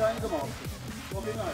難易度も伸びない。